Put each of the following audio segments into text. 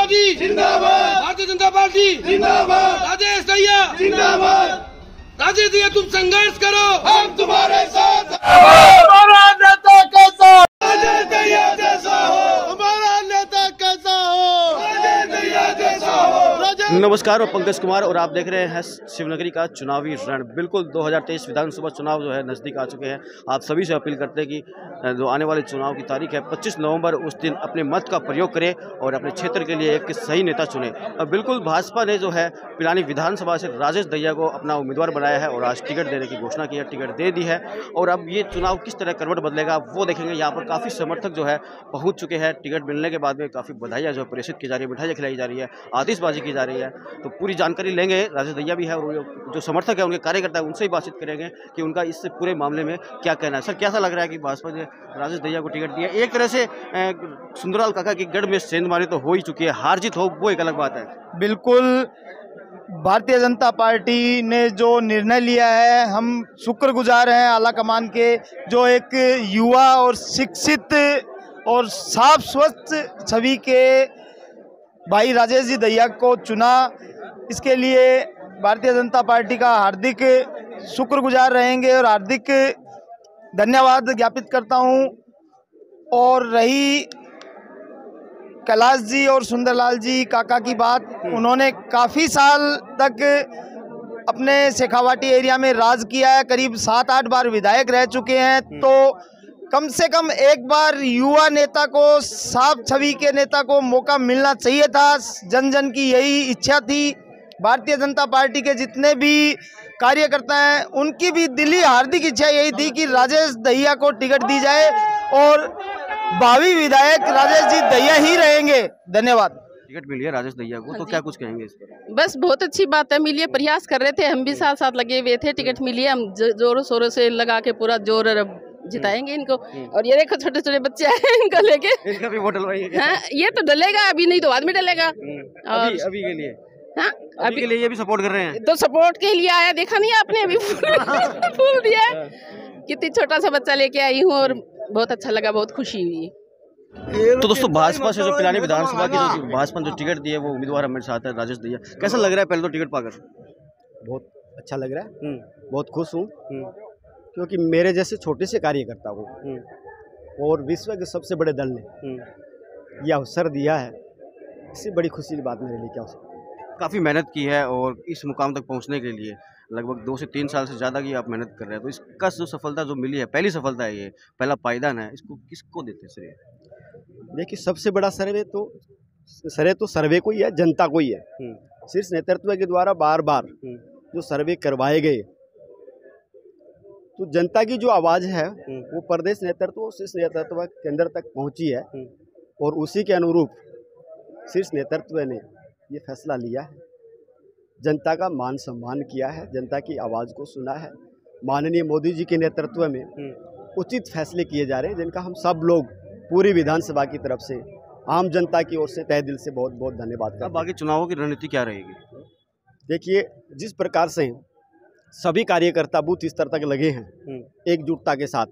Party जिंदाबाद। Bharatiya Janata party. जिंदाबाद। राजेश भैया जिंदाबाद। राजेश दैया तुम संघर्ष करो। हम तुम्हारे साथ। हमारा नेता कैसा राजेश दैया जैसा हो हमारा नेता कैसा हो अजय दैया जैसा हो नमस्कार, मैं पंकज कुमार और आप देख रहे हैं शिवनगरी का चुनावी रण। बिल्कुल 2023 विधानसभा चुनाव जो है नज़दीक आ चुके हैं। आप सभी से अपील करते हैं कि जो आने वाले चुनाव की तारीख है 25 नवंबर, उस दिन अपने मत का प्रयोग करें और अपने क्षेत्र के लिए एक सही नेता चुने। और बिल्कुल भाजपा ने जो है पिलानी विधानसभा से राजेश दैया को अपना उम्मीदवार बनाया है और आज टिकट देने की घोषणा की है, टिकट दे दी है। और अब ये चुनाव किस तरह करवट बदलेगा, वो देखेंगे। यहाँ पर काफ़ी समर्थक जो है पहुँच चुके हैं। टिकट मिलने के बाद में काफ़ी बधाइयाँ जो है प्रेषित की जा रही है, मिठाइयाँ खिलाई जा रही है, आतिशबाजी की जा रही है तो पूरी जानकारी लेंगे, राजेश दैया भी है और जो समर्थक है, उनके कार्यकर्ता है, उनसे ही बातचीत करेंगे कि उनका इस पूरे मामले में क्या कहना है। सर, कैसा लग रहा है कि भाजपा ने राजेश दैया को टिकट दिया? एक तरह से सुंदरलाल काका की गढ़ में सेंधमारी तो हो ही चुकी है, हार जीत हो, वो एक अलग बात है। बिल्कुल, भारतीय जनता पार्टी ने जो निर्णय लिया है, हम शुक्रगुजार हैं आला कमान के, जो एक युवा और शिक्षित और साफ़ स्वस्थ छवि के भाई राजेश जी दहिया को चुना। इसके लिए भारतीय जनता पार्टी का हार्दिक शुक्रगुजार रहेंगे और हार्दिक धन्यवाद ज्ञापित करता हूँ। और रही कैलाश जी और सुंदरलाल जी काका की बात उन्होंने काफ़ी साल तक अपने शेखावाटी एरिया में राज किया है। करीब सात आठ बार विधायक रह चुके हैं। तो कम से कम एक बार युवा नेता को साफ़ छवि के नेता को मौका मिलना चाहिए था। जन जन की यही इच्छा थी। भारतीय जनता पार्टी के जितने भी कार्यकर्ता हैं उनकी भी दिली हार्दिक इच्छा यही थी कि राजेश दहिया को टिकट दी जाए और भावी विधायक राजेश जी दहिया ही रहेंगे। धन्यवाद। टिकट मिली है राजेश दैया को तो क्या कुछ कहेंगे इस पर? बस बहुत अच्छी बात है मिलिए प्रयास कर रहे थे हम भी साथ साथ लगे हुए थे टिकट मिली है हम जोरों शोरों से लगा के पूरा ज़ोर जिताएँगे इनको। और ये देखो छोटे छोटे बच्चे आए हैं इनको लेके। इनका भी वोट डलवाइए क्या? हाँ ये तो डलेगा अभी नहीं तो बाद में डलेगा। अभी अभी के लिए। हाँ अभी के लिए ये भी सपोर्ट कर रहे हैं। तो सपोर्ट के लिए आया देखा नहीं आपने अभी फूल फूल दिया है। कितनी छोटा सा बच्चा लेके आई हूँ और बहुत अच्छा लगा बहुत खुशी हुई। तो दोस्तों भाजपा से जो पिलानी विधानसभा की जो भाजपा ने जो टिकट दिए वो उम्मीदवार हमारे साथ है राजेश दैया। कैसा लग रहा है पहले तो टिकट पाकर? बहुत अच्छा लग रहा है। हम्म, बहुत खुश हूँ। हम्म, क्योंकि मेरे जैसे छोटे से कार्यकर्ता को हम्म, और विश्व के सबसे बड़े दल ने। यह अवसर दिया है। इससे बड़ी खुशी की बात मेरे लिए क्या हो सकती है? काफ़ी मेहनत की है और इस मुकाम तक पहुँचने के लिए। लगभग दो से तीन साल से ज़्यादा की आप मेहनत कर रहे हैं तो इसका जो सफलता जो मिली है पहली सफलता है ये पहला पायदान है इसको किसको देते हैं श्रेय? देखिए सबसे बड़ा सर्वे तो सर्वे तो सर्वे को ही है जनता को ही है। हम्म, शीर्ष नेतृत्व के द्वारा बार बार हम्म, जो सर्वे करवाए गए तो जनता की जो आवाज़ है हम्म। वो प्रदेश नेतृत्व और शीर्ष नेतृत्व केंद्र तक पहुँची है। और उसी के अनुरूप शीर्ष नेतृत्व ने ये फैसला लिया है। जनता का मान सम्मान किया है जनता की आवाज़ को सुना है माननीय मोदी जी के नेतृत्व में हम्म। उचित फैसले किए जा रहे हैं जिनका हम सब लोग पूरी विधानसभा की तरफ़ से आम जनता की ओर से तहे दिल से बहुत बहुत धन्यवाद करते हैं अब चुनावों की रणनीति क्या रहेगी देखिए जिस प्रकार से सभी कार्यकर्ता बूथ स्तर तक लगे हैं हम्म। एकजुटता के साथ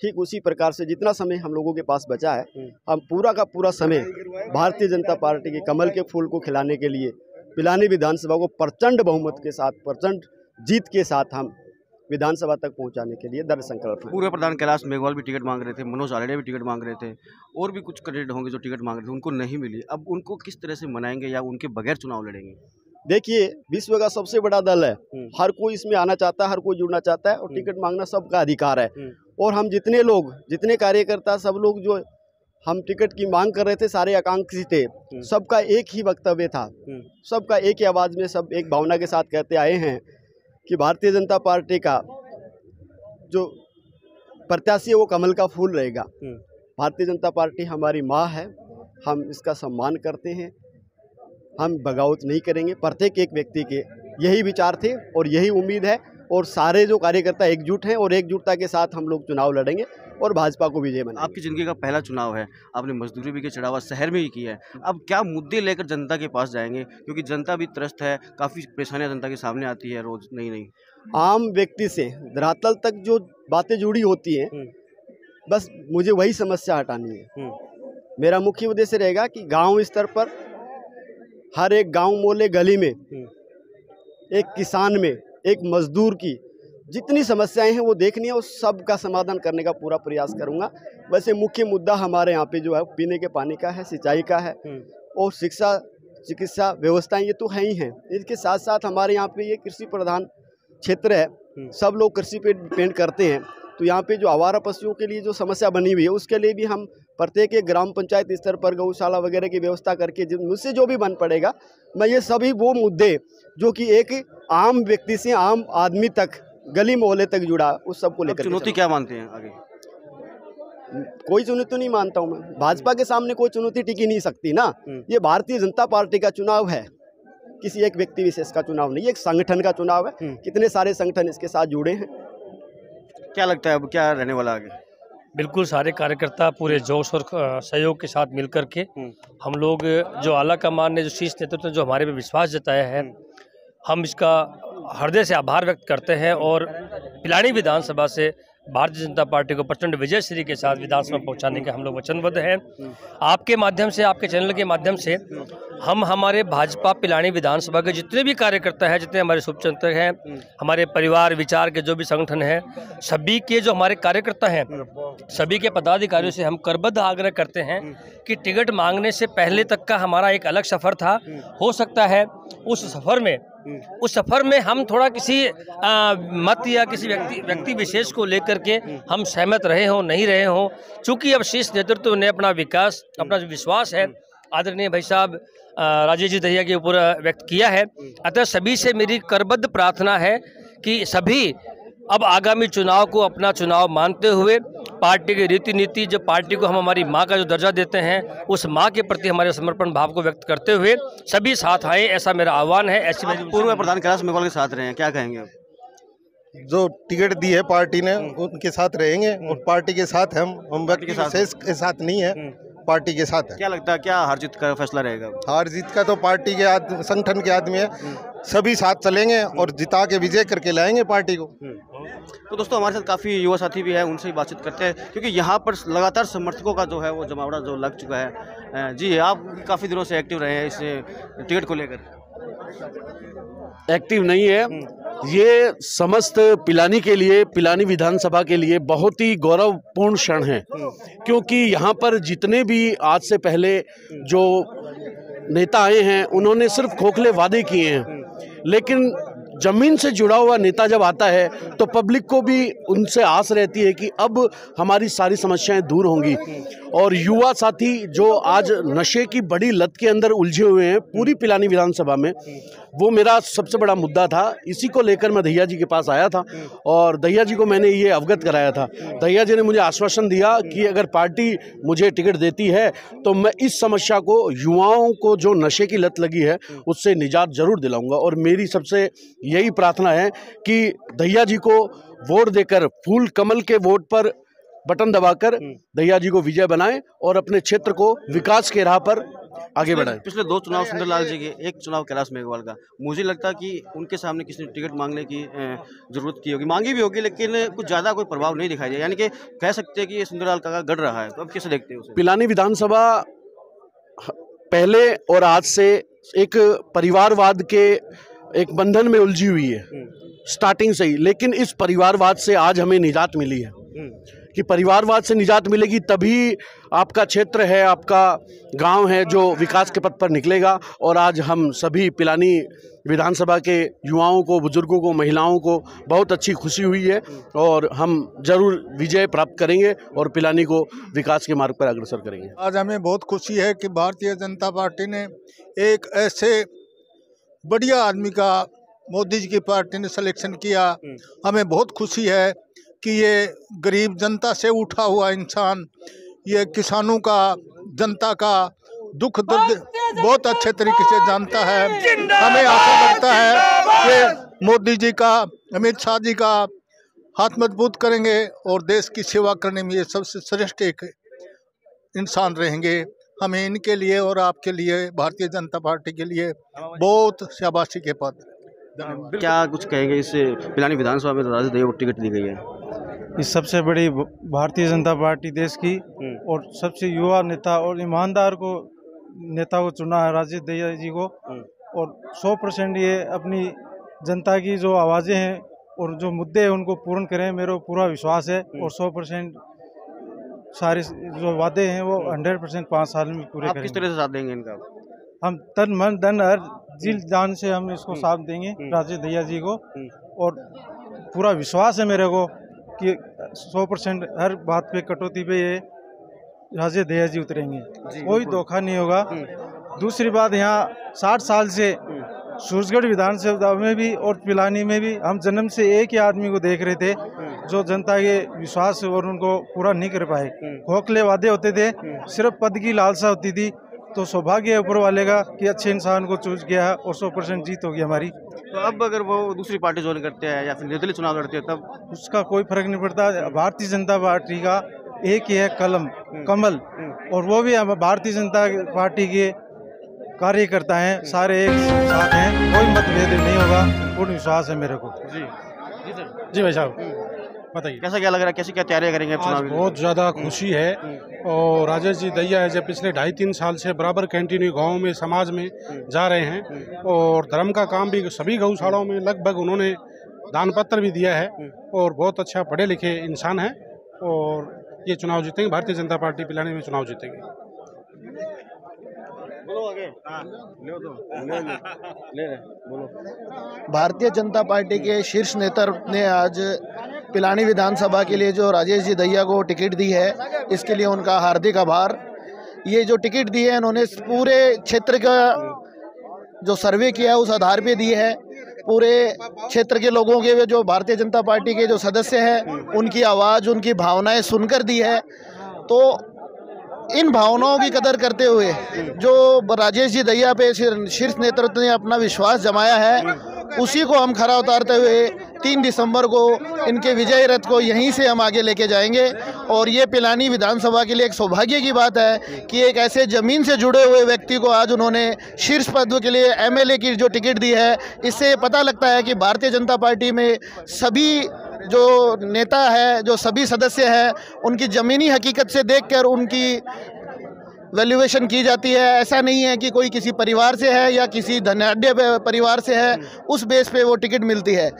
ठीक उसी प्रकार से जितना समय हम लोगों के पास बचा है हम्म। हम पूरा का पूरा समय भारतीय जनता पार्टी के कमल के फूल को खिलाने के लिए पिलानी विधानसभा को प्रचंड बहुमत के साथ प्रचंड जीत के साथ हम विधानसभा तक पहुँचाने के लिए दृढ़ संकल्प पूर्व प्रधान कैलाश मेघवाल भी टिकट मांग रहे थे मनोज आलड़े भी टिकट मांग रहे थे और भी कुछ कैंडिडेट होंगे जो टिकट मांग रहे थे उनको नहीं मिली अब उनको किस तरह से मनाएँगे या उनके बगैर चुनाव लड़ेंगे देखिए विश्व का सबसे बड़ा दल है हम्म। हर कोई इसमें आना चाहता है हर कोई जुड़ना चाहता है और हम्म। टिकट मांगना सबका अधिकार है हम्म। और हम जितने लोग जितने कार्यकर्ता सब लोग जो हम टिकट की मांग कर रहे थे सारे आकांक्षी थे। सबका एक ही वक्तव्य था। हम्म। सबका एक ही आवाज़ में सब एक भावना के साथ कहते आए हैं कि भारतीय जनता पार्टी का जो प्रत्याशी है वो कमल का फूल रहेगा। हम्म। भारतीय जनता पार्टी हमारी माँ है। हम इसका सम्मान करते हैं। हम बगावत नहीं करेंगे। प्रत्येक एक व्यक्ति के यही विचार थे और यही उम्मीद है और सारे जो कार्यकर्ता एकजुट हैं और एकजुटता के साथ हम लोग चुनाव लड़ेंगे और भाजपा को विजय बनाएँगे आपकी ज़िंदगी का पहला चुनाव है आपने मजदूरी भी के चढ़ावा शहर में ही किया है। अब क्या मुद्दे लेकर जनता के पास जाएँगे? क्योंकि जनता भी त्रस्त है काफ़ी परेशानियाँ जनता के सामने आती है रोज़ नहीं नहीं आम व्यक्ति से धरातल तक जो बातें जुड़ी होती हैं हम्म। बस मुझे वही समस्या हटानी है। हम्म। मेरा मुख्य उद्देश्य रहेगा कि गाँव स्तर पर हर एक गाँव मोहल्ले गली में एक किसान में एक मजदूर की जितनी समस्याएँ हैं वो देखनी है और सब का समाधान करने का पूरा प्रयास करूँगा। वैसे मुख्य मुद्दा हमारे यहाँ पे जो है पीने के पानी का है सिंचाई का है और शिक्षा चिकित्सा व्यवस्थाएँ ये तो है ही हैं। इसके साथ साथ हमारे यहाँ पे ये कृषि प्रधान क्षेत्र है सब लोग कृषि पे डिपेंड करते हैं। तो यहाँ पे जो आवारा पशुओं के लिए जो समस्या बनी हुई है उसके लिए भी हम प्रत्येक एक ग्राम पंचायत स्तर पर गौशाला वगैरह की व्यवस्था करके जिन- मुझसे जो भी बन पड़ेगा मैं ये सभी वो मुद्दे जो कि एक आम व्यक्ति से आम आदमी तक गली मोहल्ले तक जुड़ा उस सबको लेकर चुनौती क्या मानते हैं आगे? कोई चुनौती नहीं मानता हूँ मैं। भाजपा के सामने कोई चुनौती टिकी नहीं सकती ना। ये भारतीय जनता पार्टी का चुनाव है। किसी एक व्यक्ति विशेष का चुनाव नहीं एक संगठन का चुनाव है। कितने सारे संगठन इसके साथ जुड़े हैं। क्या लगता है अब क्या रहने वाला आगे? बिल्कुल सारे कार्यकर्ता पूरे जोश और सहयोग के साथ मिलकर के हम लोग जो आला कमान ने जो शीर्ष नेतृत्व ने जो हमारे पे विश्वास जताया है हम इसका हृदय से आभार व्यक्त करते हैं और पिलाड़ी विधानसभा से भारतीय जनता पार्टी को प्रचंड विजय श्री के साथ विधानसभा पहुँचाने के हम लोग वचनबद्ध हैं। आपके माध्यम से, आपके चैनल के माध्यम से हम हमारे भाजपा पिलानी विधानसभा के जितने भी कार्यकर्ता हैं, जितने हमारे शुभचिंतक हैं, हमारे परिवार, विचार के जो भी संगठन हैं, सभी के जो हमारे कार्यकर्ता हैं, सभी के पदाधिकारियों से हम करबद्ध आग्रह करते हैं कि टिकट मांगने से पहले तक का हमारा एक अलग सफ़र था। हो सकता है उस सफ़र में उस सफ़र में हम थोड़ा किसी आ, मत या किसी व्यक्ति व्यक्ति विशेष को लेकर के हम सहमत रहे हों नहीं रहे हों। चूँकि अब शीर्ष नेतृत्व ने अपना विकास अपना जो विश्वास है आदरणीय भाई साहब राजेश जी दहिया के ऊपर व्यक्त किया है। अतः सभी से मेरी करबद्ध प्रार्थना है कि सभी अब आगामी चुनाव को अपना चुनाव मानते हुए पार्टी की रीति नीति जो पार्टी को हम हमारी माँ का जो दर्जा देते हैं उस माँ के प्रति हमारे समर्पण भाव को व्यक्त करते हुए सभी साथ आए ऐसा मेरा आह्वान है ऐसी पूर्व प्रधान कैलाश मेघवाल के साथ रहे हैं क्या कहेंगे जो टिकट दी है पार्टी ने उनके साथ रहेंगे और पार्टी के साथ हम हम व्यक्ति के साथ। विशेष के साथ नहीं है। पार्टी के साथ है। क्या लगता है क्या हार जीत का फैसला रहेगा? हार जीत का तो पार्टी के संगठन के आदमी है। सभी साथ चलेंगे और जिता के विजय करके लाएँगे पार्टी को। तो दोस्तों हमारे साथ काफ़ी युवा साथी भी है उनसे भी बातचीत करते हैं क्योंकि यहाँ पर लगातार समर्थकों का जो है वो जमावड़ा जो लग चुका है। जी आप काफ़ी दिनों से एक्टिव रहे हैं इस टिकट को लेकर। एक्टिव नहीं है। ये समस्त पिलानी के लिए, पिलानी विधानसभा के लिए बहुत ही गौरवपूर्ण क्षण है। क्योंकि यहाँ पर जितने भी आज से पहले जो नेता आए हैं, उन्होंने सिर्फ़ खोखले वादे किए हैं। लेकिन ज़मीन से जुड़ा हुआ नेता जब आता है तो पब्लिक को भी उनसे आस रहती है कि अब हमारी सारी समस्याएँ दूर होंगी। और युवा साथी जो आज नशे की बड़ी लत के अंदर उलझे हुए हैं, पूरी पिलानी विधानसभा में, वो मेरा सबसे बड़ा मुद्दा था। इसी को लेकर मैं दहिया जी के पास आया था और दहिया जी को मैंने ये अवगत कराया था। दहिया जी ने मुझे आश्वासन दिया कि अगर पार्टी मुझे टिकट देती है तो मैं इस समस्या को, युवाओं को जो नशे की लत लगी है, उससे निजात ज़रूर दिलाऊँगा। और मेरी सबसे यही प्रार्थना है कि दहिया जी को वोट देकर फूल कमल के वोट पर बटन दबाकर दहिया जी को विजय बनाएँ और अपने क्षेत्र को विकास के राह पर आगे बढ़ाएँ। पिछले दो चुनाव सुंदरलाल जी के एक चुनाव कैलाश मेघवाल का। मुझे लगता है कि उनके सामने किसी ने टिकट मांगने की ज़रूरत की होगी। मांगी भी होगी लेकिन कुछ ज़्यादा कोई प्रभाव नहीं दिखाई दिया। यानी कि कह सकते हैं कि ये सुंदरलाल काका गढ़ रहा है। तो अब कैसे देखते हैं पिलानी विधानसभा पहले और आज से एक परिवारवाद के एक बंधन में उलझी हुई है। स्टार्टिंग से ही। लेकिन इस परिवारवाद से आज हमें निजात मिली है। कि परिवारवाद से निजात मिलेगी तभी आपका क्षेत्र है आपका गाँव है जो विकास के पथ पर निकलेगा। और आज हम सभी पिलानी विधानसभा के युवाओं को बुज़ुर्गों को महिलाओं को बहुत अच्छी खुशी हुई है। और हम ज़रूर विजय प्राप्त करेंगे और पिलानी को विकास के मार्ग पर अग्रसर करेंगे। आज हमें बहुत खुशी है कि भारतीय जनता पार्टी ने एक ऐसे बढ़िया आदमी का मोदी जी की पार्टी ने सिलेक्शन किया। हमें बहुत खुशी है कि ये गरीब जनता से उठा हुआ इंसान ये किसानों का जनता का दुख दर्द बहुत अच्छे तरीके से जानता है। हमें आशा लगता है कि मोदी जी का अमित शाह जी का हाथ मज़बूत करेंगे और देश की सेवा करने में ये सबसे श्रेष्ठ एक इंसान रहेंगे। हमें इनके लिए और आपके लिए भारतीय जनता पार्टी के लिए बहुत शाबाशी के पात्र क्या कुछ कहेंगे? इस पिलानी विधानसभा में राजद को टिकट दी गई है। इस सबसे बड़ी भारतीय जनता पार्टी देश की और सबसे युवा नेता और ईमानदार को नेता को चुना है राजेश दहिया जी को। और सौ परसेंट ये अपनी जनता की जो आवाज़ें हैं और जो मुद्दे हैं उनको पूर्ण करें मेरा पूरा विश्वास है। और सौ परसेंट सारे जो वादे हैं वो हंड्रेड परसेंट पाँच साल में पूरे आप किस तरह से साथ देंगे इनका? हम तन मन धन हर दिल जान से हम इसको साथ देंगे राजेश दहिया जी को। और पूरा विश्वास है मेरे को कि सौ परसेंट हर बात पे कटौती पे ये राजेश दहिया जी उतरेंगे। कोई धोखा नहीं होगा। दूसरी बात यहाँ साठ साल से सूरजगढ़ विधानसभा में भी और पिलानी में भी हम जन्म से एक ही आदमी को देख रहे थे। जो जनता के विश्वास और उनको पूरा नहीं कर पाए। खोखले वादे होते थे सिर्फ़ पद की लालसा होती थी। तो सौभाग्य है ऊपर वाले का कि अच्छे इंसान को चूज़ किया है और सौ परसेंट जीत होगी हमारी। तो अब अगर वो दूसरी पार्टी ज्वाइन करते हैं या फिर निर्दलीय चुनाव लड़ते हैं तब? उसका कोई फ़र्क नहीं पड़ता। भारतीय जनता पार्टी का एक ही है कलम कमल। और वो भी भारतीय जनता पार्टी के कार्यकर्ता हैं सारे एक साथ हैं। कोई मतभेद नहीं होगा। पूर्ण विश्वास है मेरे को। जी। जी सर। जी भाई साहब। बताइए। कैसा क्या लग रहा है? कैसी क्या तैयारियाँ करेंगे आज बहुत ज़्यादा खुशी है और राजेश जी दैया है जब पिछले ढाई तीन साल से बराबर कंटिन्यू गाँव में समाज में जा रहे हैं और धर्म का काम भी सभी गौशालाओं में लगभग उन्होंने दान पत्र भी दिया है और बहुत अच्छा पढ़े लिखे इंसान हैं और ये चुनाव जीतेंगे भारतीय जनता पार्टी पिलाने में चुनाव जीतेंगे। बोलो आगे। हाँ। ले दो ले ले ले रहे बोलो। भारतीय जनता पार्टी के शीर्ष नेता ने आज पिलानी विधानसभा के लिए जो राजेश जी दहिया को टिकट दी है इसके लिए उनका हार्दिक आभार। ये जो टिकट दी है इन्होंने पूरे क्षेत्र का जो सर्वे किया है उस आधार पे दी है। पूरे क्षेत्र के लोगों के जो भारतीय जनता पार्टी के जो सदस्य हैं उनकी आवाज़ उनकी भावनाएँ सुनकर दी है। तो इन भावनाओं की कदर करते हुए जो राजेश जी दैया पे शीर्ष नेतृत्व ने अपना विश्वास जमाया है, उसी को हम खरा उतारते हुए तीन दिसंबर को इनके विजय रथ को यहीं से हम आगे लेके जाएँगे। और ये पिलानी विधानसभा के लिए एक सौभाग्य की बात है कि एक ऐसे ज़मीन से जुड़े हुए व्यक्ति को आज उन्होंने शीर्ष पद के लिए एमएलए की जो टिकट दी है, इससे पता लगता है कि भारतीय जनता पार्टी में सभी जो नेता है, जो सभी सदस्य हैं, उनकी ज़मीनी हकीकत से देखकर उनकी वैल्यूएशन की जाती है। ऐसा नहीं है कि कोई किसी परिवार से है या किसी धनाढ़ परिवार से है, उस बेस पे वो टिकट मिलती है।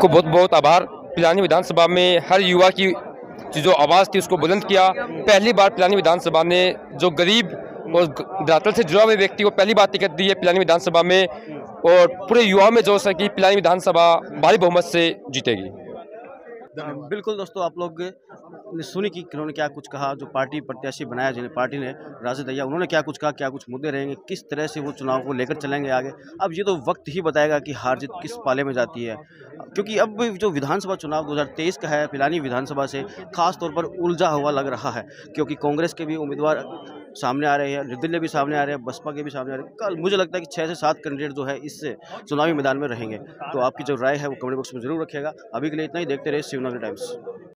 को बहुत बहुत आभार। पिलानी विधानसभा में हर युवा की जो आवाज़ थी, उसको बुलंद किया। पहली बार पिलानी विधानसभा ने जो गरीब और धरातल से जुड़ा हुए व्यक्ति को पहली बार टिकट दी है पिलानी विधानसभा में और पूरे युवाओं में जोश है कि पिलानी विधानसभा भारी बहुमत से जीतेगी। बिल्कुल दोस्तों, आप लोग ने सुनी कि उन्होंने क्या कुछ कहा, जो पार्टी प्रत्याशी बनाया, जिन्हें पार्टी ने राजेश दैया, उन्होंने क्या कुछ कहा, क्या कुछ मुद्दे रहेंगे, किस तरह से वो चुनाव को लेकर चलेंगे आगे? अब ये तो वक्त ही बताएगा कि हार जीत किस पाले में जाती है। क्योंकि अब जो विधानसभा चुनाव 2023 का है, पिलानी विधानसभा से खासतौर पर उलझा हुआ लग रहा है, क्योंकि कांग्रेस के भी उम्मीदवार सामने आ रहे हैं निर्दलीय भी सामने आ रहे हैं, बसपा के भी सामने आ रहे हैं। कल मुझे लगता है कि छः से सात कैंडिडेट जो है इस चुनावी मैदान में रहेंगे। तो आपकी जो राय है वो कमेंट बॉक्स में ज़रूर रखेगा अभी के लिए इतना ही, देखते रहे शिवनगर टाइम्स।